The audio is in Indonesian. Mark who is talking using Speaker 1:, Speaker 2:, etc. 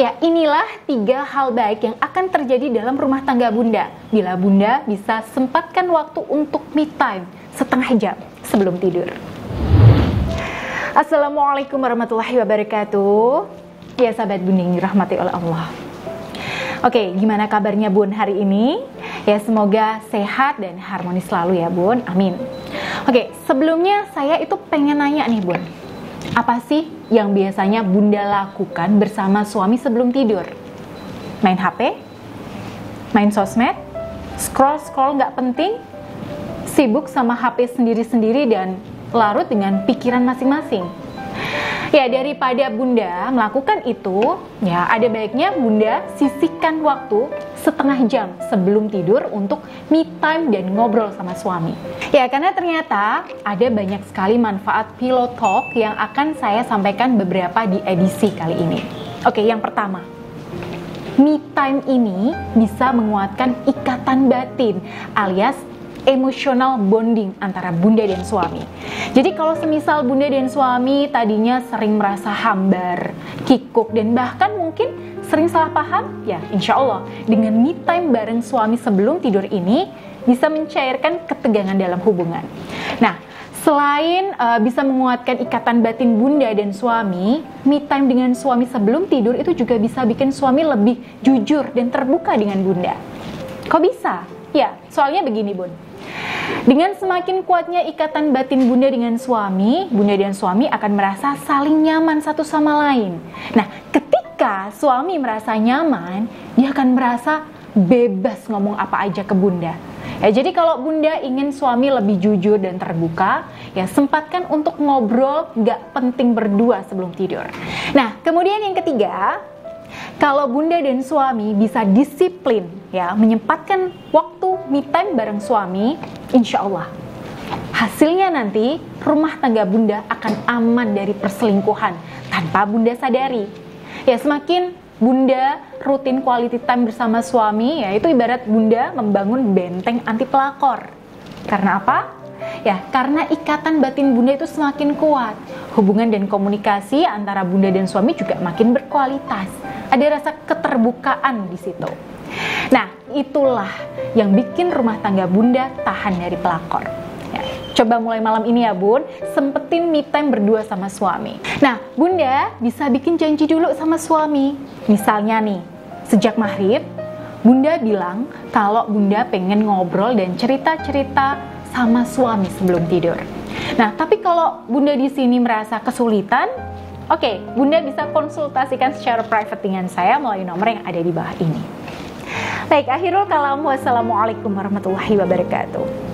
Speaker 1: Ya, inilah tiga hal baik yang akan terjadi dalam rumah tangga Bunda bila Bunda bisa sempatkan waktu untuk me time setengah jam sebelum tidur. Assalamualaikum warahmatullahi wabarakatuh. Ya sahabat Bunda yang dirahmati oleh Allah. Oke, gimana kabarnya Bun hari ini? Ya semoga sehat dan harmonis selalu ya Bun. Amin. Oke, sebelumnya saya itu pengen nanya nih Bun. Apa sih yang biasanya Bunda lakukan bersama suami sebelum tidur? Main HP? Main sosmed? Scroll-scroll nggak penting? Sibuk sama HP sendiri-sendiri dan larut dengan pikiran masing-masing? Ya, daripada Bunda melakukan itu, ya ada baiknya Bunda sisihkan waktu setengah jam sebelum tidur untuk me time dan ngobrol sama suami. Ya, karena ternyata ada banyak sekali manfaat pillow talk yang akan saya sampaikan beberapa di edisi kali ini. Oke, yang pertama, me time ini bisa menguatkan ikatan batin alias emotional bonding antara bunda dan suami. Jadi kalau semisal bunda dan suami tadinya sering merasa hambar, kikuk, dan bahkan mungkin sering salah paham, ya insya Allah dengan me time bareng suami sebelum tidur ini bisa mencairkan ketegangan dalam hubungan. Nah, Selain uh, bisa menguatkan ikatan batin bunda dan suami, me time dengan suami sebelum tidur itu juga bisa bikin suami lebih jujur dan terbuka dengan bunda. Kok bisa? Ya, soalnya begini bun. Dengan semakin kuatnya ikatan batin bunda dengan suami, bunda dan suami akan merasa saling nyaman satu sama lain. Nah, ketika suami merasa nyaman, dia akan merasa bebas ngomong apa aja ke bunda. Ya, jadi kalau bunda ingin suami lebih jujur dan terbuka, ya sempatkan untuk ngobrol gak penting berdua sebelum tidur. Nah, kemudian yang ketiga, kalau bunda dan suami bisa disiplin ya menyempatkan waktu me time bareng suami, insya Allah hasilnya nanti rumah tangga bunda akan aman dari perselingkuhan tanpa bunda sadari. Ya semakin bunda rutin quality time bersama suami, ya itu ibarat bunda membangun benteng anti pelakor. Karena apa? Ya, karena ikatan batin bunda itu semakin kuat. Hubungan dan komunikasi antara bunda dan suami juga makin berkualitas. Ada rasa keterbukaan di situ. Nah, itulah yang bikin rumah tangga bunda tahan dari pelakor. Ya, coba mulai malam ini ya bun, sempetin me time berdua sama suami. Nah, bunda bisa bikin janji dulu sama suami. Misalnya nih, sejak maghrib, bunda bilang kalau bunda pengen ngobrol dan cerita-cerita sama suami sebelum tidur. Nah, tapi kalau bunda di sini merasa kesulitan, oke, okay, bunda bisa konsultasikan secara private dengan saya melalui nomor yang ada di bawah ini. Baik, akhirul kalam. Wassalamualaikum warahmatullahi wabarakatuh.